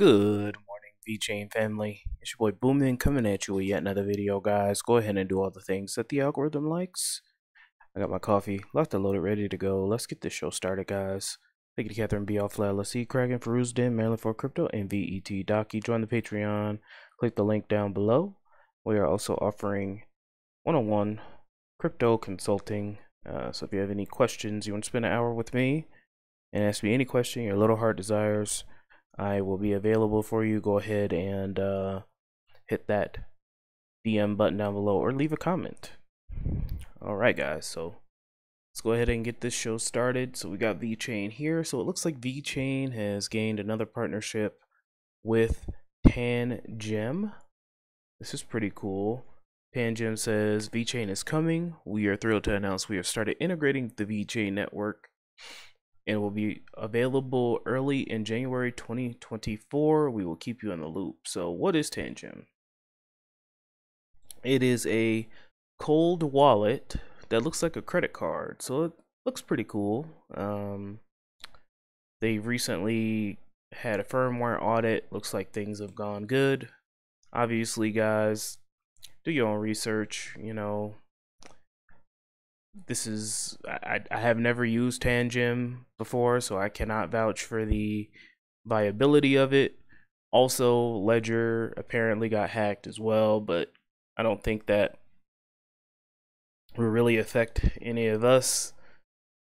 Good morning, VeChain family. It's your boy Boomin coming at you with yet another video, guys. Go ahead and do all the things that the algorithm likes. I got my coffee locked and loaded, ready to go. Let's get this show started, guys. Thank you to Catherine B. Alfla, LSE, Kraken, Feruz Den, Maryland for Crypto, and VET Docky. Join the Patreon. Click the link down below. We are also offering one-on-one crypto consulting. Uh, so if you have any questions, you want to spend an hour with me and ask me any question your little heart desires, I will be available for you. Go ahead and uh, hit that DM button down below or leave a comment. All right, guys. So let's go ahead and get this show started. So we got VeChain here. So it looks like VeChain has gained another partnership with Tangem. This is pretty cool. Tangem says VeChain is coming. We are thrilled to announce we have started integrating the VeChain network and will be available early in January 2024. We will keep you in the loop. So, what is Tangem? It is a cold wallet that looks like a credit card. So, it looks pretty cool. Um, they recently had a firmware audit. Looks like things have gone good. Obviously, guys, do your own research. You know, this is I, I have never used Tangem before, so I cannot vouch for the viability of it. Also, Ledger apparently got hacked as well, but I don't think that will really affect any of us.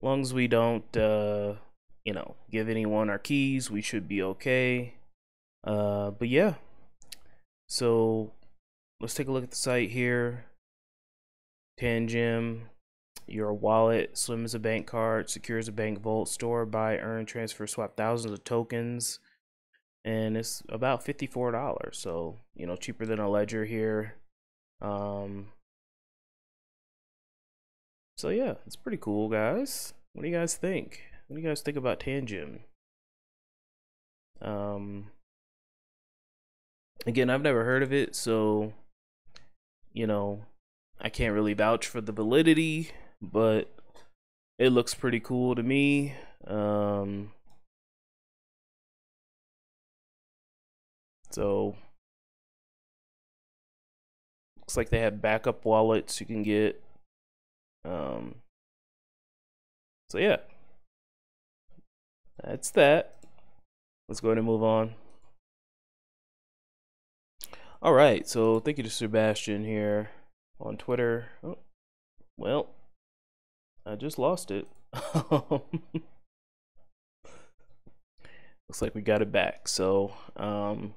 As long as we don't, uh, you know, give anyone our keys, we should be okay. Uh, but yeah, so let's take a look at the site here. Tangem, your wallet, slim as a bank card, secure as a bank vault, store, buy, earn, transfer, swap thousands of tokens. And it's about $54. So, you know, cheaper than a ledger here. Um, so yeah, it's pretty cool, guys. What do you guys think? What do you guys think about Tangem? Um, again, I've never heard of it, so you know, I can't really vouch for the validity, but it looks pretty cool to me. Um, so looks like they have backup wallets you can get. Um, so yeah, that's that. Let's go ahead and move on. All right, so thank you to Sebastian here on Twitter. Oh, well, I just lost it. Looks like we got it back. So, um,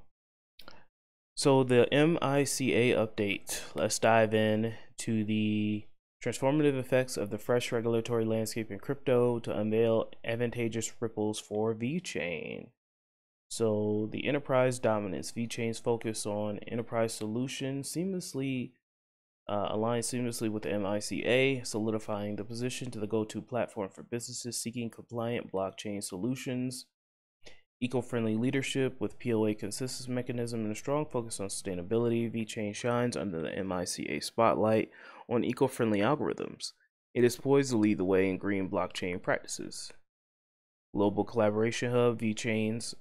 so the MICA update. Let's dive in to the transformative effects of the fresh regulatory landscape in crypto to unveil advantageous ripples for VeChain. So the enterprise dominance, VeChain's focus on enterprise solutions seamlessly uh, seamlessly with MICA, solidifying the position to the go-to platform for businesses seeking compliant blockchain solutions. Eco-friendly leadership with POA consensus mechanism and a strong focus on sustainability, VeChain shines under the MICA spotlight on eco-friendly algorithms. It is poised to lead the way in green blockchain practices. Global Collaboration Hub, VeChain's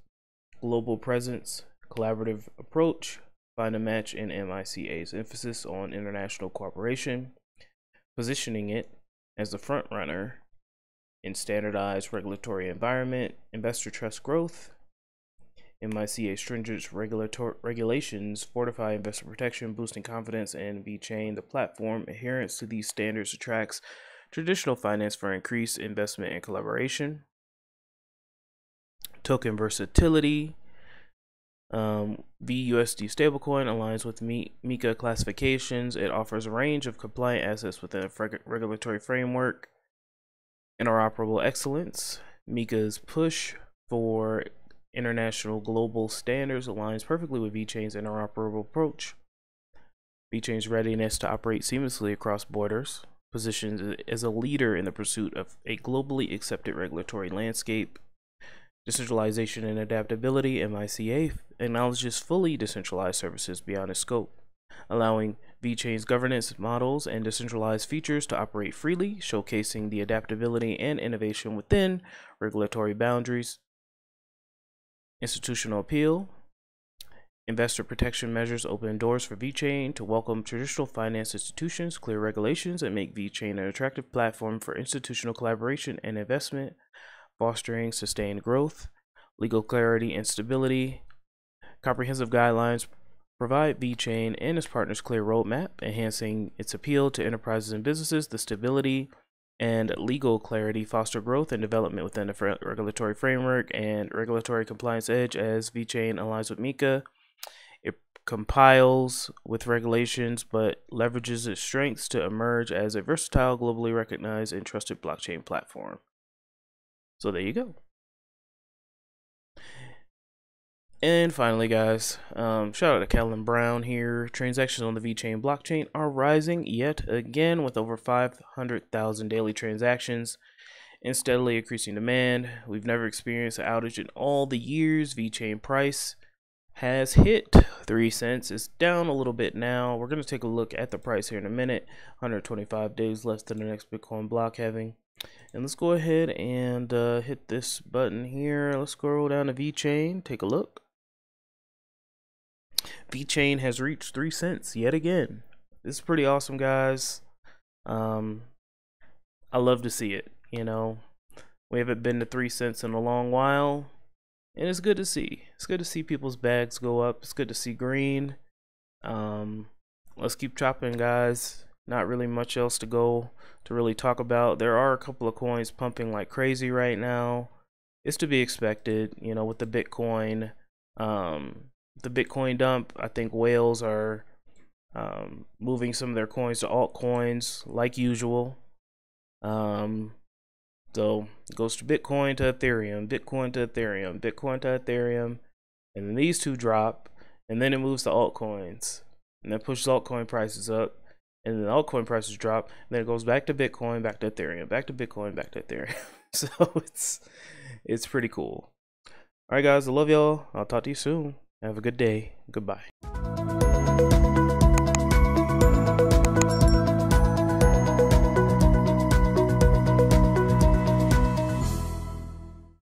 global presence, collaborative approach, find a match in MICA's emphasis on international cooperation, positioning it as the front runner in standardized regulatory environment, investor trust growth. MICA stringent regulations fortify investor protection, boosting confidence in VeChain. The platform adherence to these standards attracts traditional finance for increased investment and collaboration. Token versatility. Um, stablecoin aligns with MiCA classifications. It offers a range of compliant assets within a regulatory framework. Interoperable excellence. MiCA's push for international global standards aligns perfectly with VeChain's interoperable approach. VeChain's readiness to operate seamlessly across borders positions as a leader in the pursuit of a globally accepted regulatory landscape. Decentralization and adaptability, MICA acknowledges fully decentralized services beyond its scope, allowing VeChain's governance models and decentralized features to operate freely, showcasing the adaptability and innovation within regulatory boundaries. Institutional appeal. Investor protection measures open doors for VeChain to welcome traditional finance institutions, clear regulations, and make VeChain an attractive platform for institutional collaboration and investment, fostering sustained growth, legal clarity and stability. Comprehensive guidelines provide VeChain and its partners clear roadmap, enhancing its appeal to enterprises and businesses. The stability and legal clarity foster growth and development within the regulatory framework and regulatory compliance edge as VeChain aligns with MiCA it compiles with regulations but leverages its strengths to emerge as a versatile, globally recognized, and trusted blockchain platform. So there you go. And finally, guys, um, shout out to Kellen Brown here. Transactions on the VeChain blockchain are rising yet again with over 500,000 daily transactions and steadily increasing demand. We've never experienced an outage in all the years. VeChain price has hit 3 cents. It's down a little bit now. We're going to take a look at the price here in a minute. 125 days less than the next Bitcoin block halving. And let's go ahead and uh, hit this button here. Let's scroll down to VeChain. Take a look. VeChain has reached 3 cents yet again. This is pretty awesome, guys. Um, I love to see it. You know, we haven't been to 3 cents in a long while and it's good to see. It's good to see people's bags go up. It's good to see green. Um, let's keep chopping, guys. Not really much else to go to really talk about. There are a couple of coins pumping like crazy right now. It's to be expected, you know, with the Bitcoin, um, the Bitcoin dump. I think whales are um, moving some of their coins to altcoins like usual. Um, so it goes to Bitcoin to Ethereum, Bitcoin to Ethereum, Bitcoin to Ethereum, and then these two drop, and then it moves to altcoins, and that pushes altcoin prices up, and then altcoin prices drop, and then it goes back to Bitcoin, back to Ethereum, back to Bitcoin, back to Ethereum. so it's it's pretty cool. All right, guys, I love y'all. I'll talk to you soon. Have a good day. Goodbye.